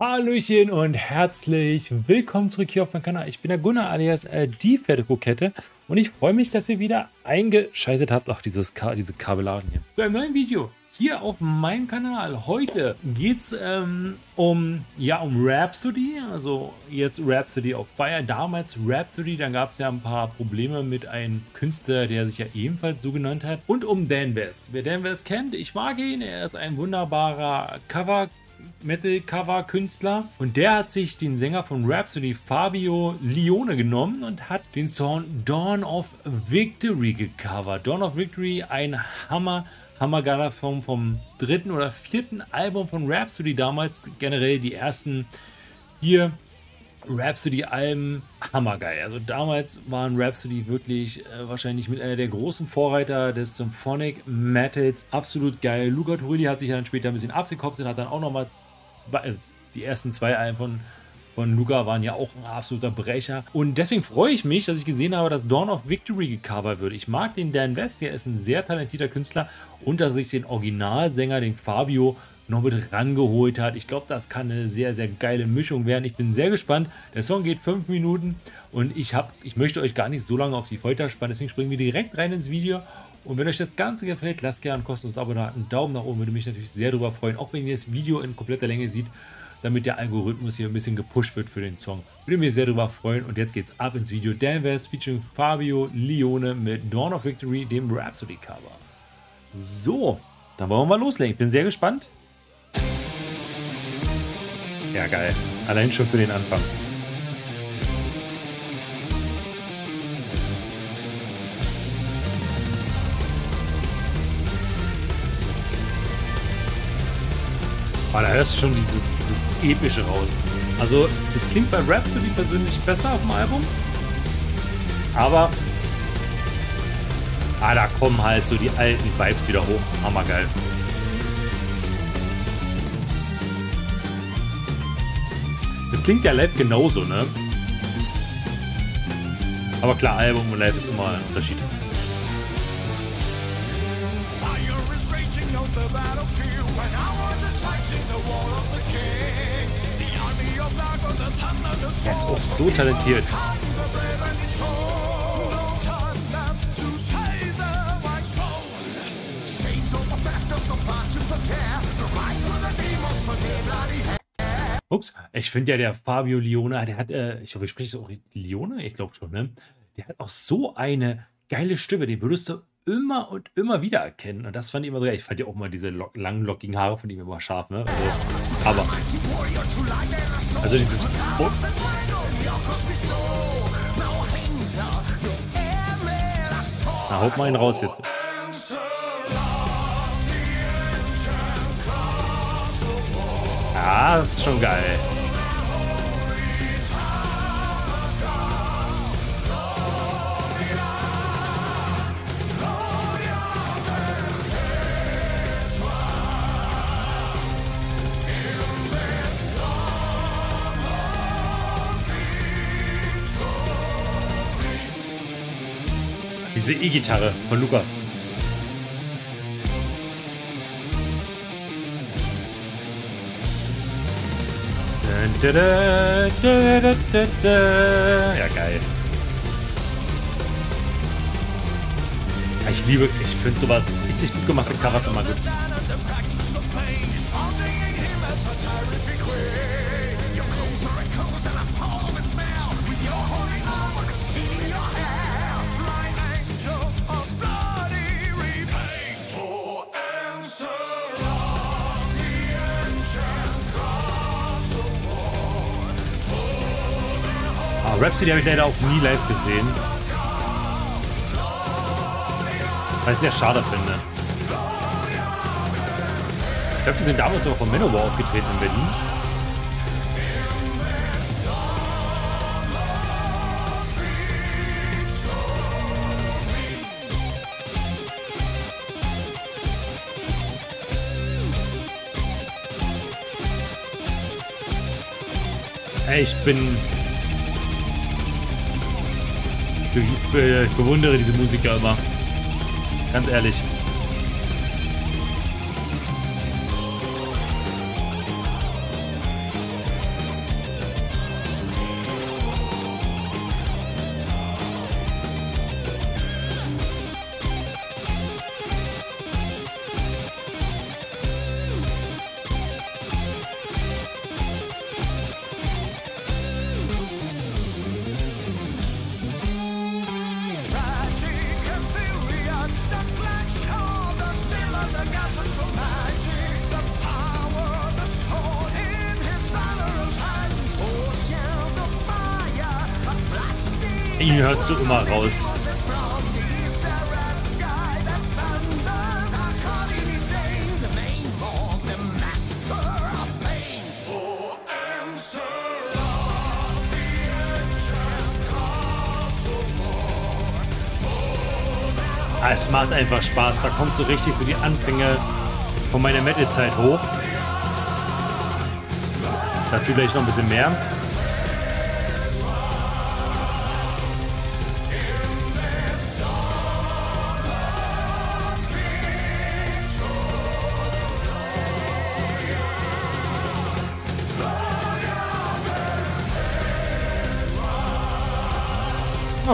Hallöchen und herzlich willkommen zurück hier auf meinem Kanal. Ich bin der Gunnar alias äh, die Pferdekokette und ich freue mich, dass ihr wieder eingeschaltet habt. Ach, dieses Ka diese Kabelladen hier. Zu einem neuen Video hier auf meinem Kanal. Heute geht es ähm, um, ja, um Rhapsody, also jetzt Rhapsody auf Fire. Damals Rhapsody, dann gab es ja ein paar Probleme mit einem Künstler, der sich ja ebenfalls so genannt hat. Und um Dan West. Wer Dan West kennt, ich mag ihn, er ist ein wunderbarer Cover Metal-Cover-Künstler. Und der hat sich den Sänger von Rhapsody, Fabio Lione, genommen und hat den Song Dawn of Victory gecovert. Dawn of Victory, ein Hammer, hammergeiler Song vom dritten oder vierten Album von Rhapsody damals. Generell die ersten vier Rhapsody-Alben hammergeil. Also damals waren Rhapsody wirklich äh, wahrscheinlich mit einer der großen Vorreiter des Symphonic Metals. Absolut geil. Luca Turilli hat sich dann später ein bisschen abgekopft und hat dann auch nochmal äh, die ersten zwei Alben von von Luca waren ja auch ein absoluter Brecher. Und deswegen freue ich mich, dass ich gesehen habe, dass Dawn of Victory gecovert wird. Ich mag den Dan West, der ist ein sehr talentierter Künstler und dass sich den Originalsänger, den Fabio, noch mit rangeholt hat. Ich glaube, das kann eine sehr, sehr geile Mischung werden. Ich bin sehr gespannt. Der Song geht fünf Minuten und ich, hab, ich möchte euch gar nicht so lange auf die Folter spannen. Deswegen springen wir direkt rein ins Video. Und wenn euch das Ganze gefällt, lasst gerne ein kostenloses Abo da. Einen Daumen nach oben würde mich natürlich sehr darüber freuen. Auch wenn ihr das Video in kompletter Länge seht, damit der Algorithmus hier ein bisschen gepusht wird für den Song. Würde mich sehr darüber freuen. Und jetzt geht's ab ins Video. Dan West featuring Fabio Lione mit Dawn of Victory, dem Rhapsody Cover. So, dann wollen wir mal loslegen. Ich bin sehr gespannt. Ja, geil. Allein schon für den Anfang. Oh, da hörst du schon dieses, diese epische raus. Also, das klingt bei Rhapsody persönlich besser auf dem Album. Aber ah, da kommen halt so die alten Vibes wieder hoch. Hammergeil. Das klingt ja live genauso, ne? Aber klar, Album und Live ist immer ein Unterschied. Er ist auch so talentiert. Ups, ich finde ja der Fabio Lione, der hat, äh, ich hoffe, ich spreche so auch Lione, ich glaube schon, ne? Der hat auch so eine geile Stimme, den würdest du immer und immer wieder erkennen. Und das fand ich immer so geil. Ich fand ja auch mal diese lock langen, lockigen Haare von ihm immer scharf, ne? Also, aber. Also dieses. Oh. Na, haut mal ihn raus jetzt. Das ist schon geil. Diese E-Gitarre von Luca. Ja, geil. Ich liebe, ich finde sowas richtig gut gemachte Covers immer gut. Rhapsody habe ich leider auch nie live gesehen. Was ich sehr schade finde. Ich glaube, die sind damals auch von Manowar aufgetreten in Berlin. Ich bin ich bewundere diese Musiker immer. Ganz ehrlich. Ihn hörst du immer raus. Ah, es macht einfach Spaß. Da kommt so richtig so die Anfänge von meiner Metal-Zeit hoch. Dazu gleich noch ein bisschen mehr.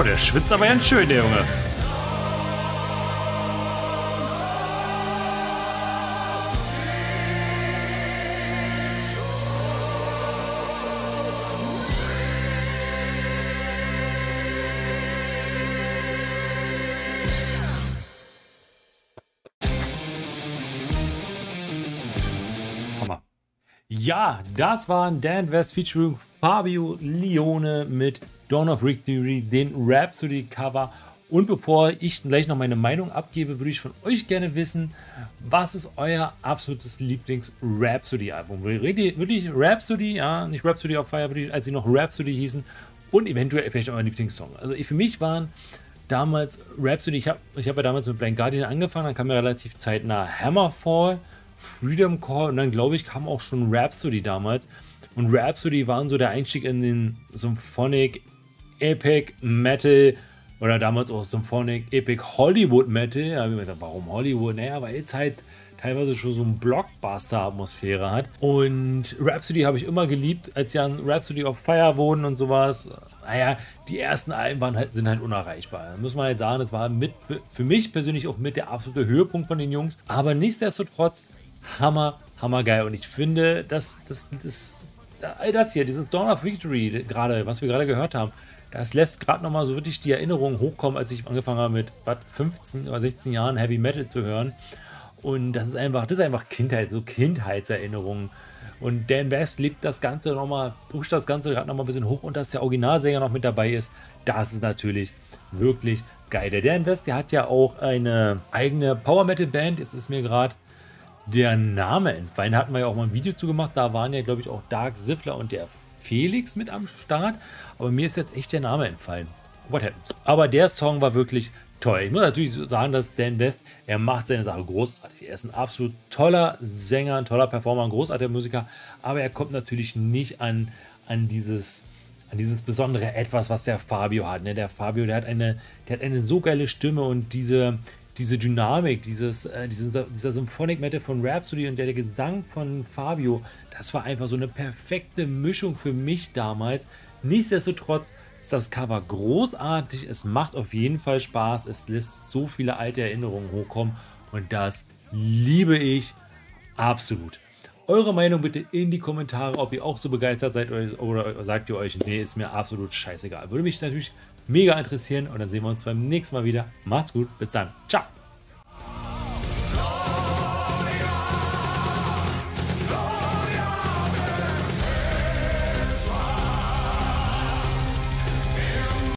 Oh, der schwitzt aber ganz schön, der Junge. Ja, das waren Dan West featuring Fabio Lione mit Dawn of Victory, den Rhapsody Cover. Und bevor ich gleich noch meine Meinung abgebe, würde ich von euch gerne wissen, was ist euer absolutes Lieblings-Rhapsody-Album? Wirklich Rhapsody, ja, nicht Rhapsody of Fire, als sie noch Rhapsody hießen. Und eventuell vielleicht euer Lieblingssong. Also für mich waren damals Rhapsody, ich habe ich hab ja damals mit Blind Guardian angefangen, dann kam ja relativ zeitnah Hammerfall. Freedom Call und dann glaube ich kam auch schon Rhapsody damals. Und Rhapsody waren so der Einstieg in den Symphonic Epic Metal oder damals auch Symphonic Epic Hollywood Metal. Da habe ich mir gedacht, warum Hollywood? Naja, weil es halt teilweise schon so eine Blockbuster-Atmosphäre hat. Und Rhapsody habe ich immer geliebt, als ja Rhapsody of Fire wurden und sowas. Naja, die ersten Alben waren halt, sind halt unerreichbar. Da muss man halt sagen, das war mit, für mich persönlich auch mit der absolute Höhepunkt von den Jungs. Aber nichtsdestotrotz hammer, hammer geil. Und ich finde, dass das, das, das hier, dieses Dawn of Victory, gerade, was wir gerade gehört haben, das lässt gerade nochmal so wirklich die Erinnerungen hochkommen, als ich angefangen habe mit was, 15 oder 16 Jahren Heavy Metal zu hören. Und das ist einfach, das ist einfach Kindheit, so Kindheitserinnerungen. Und Dan West lebt das Ganze nochmal, pusht das Ganze gerade nochmal ein bisschen hoch und dass der Originalsänger noch mit dabei ist, das ist natürlich wirklich geil. Der Dan West, der hat ja auch eine eigene Power Metal Band. Jetzt ist mir gerade der Name entfallen. Da hatten wir ja auch mal ein Video zu gemacht. Da waren ja, glaube ich, auch Dark Ziffler und der Felix mit am Start. Aber mir ist jetzt echt der Name entfallen. What happens? Aber der Song war wirklich toll. Ich muss natürlich sagen, dass Dan West, er macht seine Sache großartig. Er ist ein absolut toller Sänger, ein toller Performer, ein großartiger Musiker. Aber er kommt natürlich nicht an, an dieses an dieses besondere Etwas, was der Fabio hat. Ne? Der Fabio, der hat eine, der hat eine so geile Stimme und diese, diese Dynamik, dieses, äh, dieser, dieser Symphonic Metal von Rhapsody und der Gesang von Fabio, das war einfach so eine perfekte Mischung für mich damals. Nichtsdestotrotz ist das Cover großartig, es macht auf jeden Fall Spaß, es lässt so viele alte Erinnerungen hochkommen und das liebe ich absolut. Eure Meinung bitte in die Kommentare, ob ihr auch so begeistert seid oder sagt ihr euch, nee, ist mir absolut scheißegal. Würde mich natürlich mega interessieren und dann sehen wir uns beim nächsten Mal wieder. Macht's gut, bis dann. Ciao.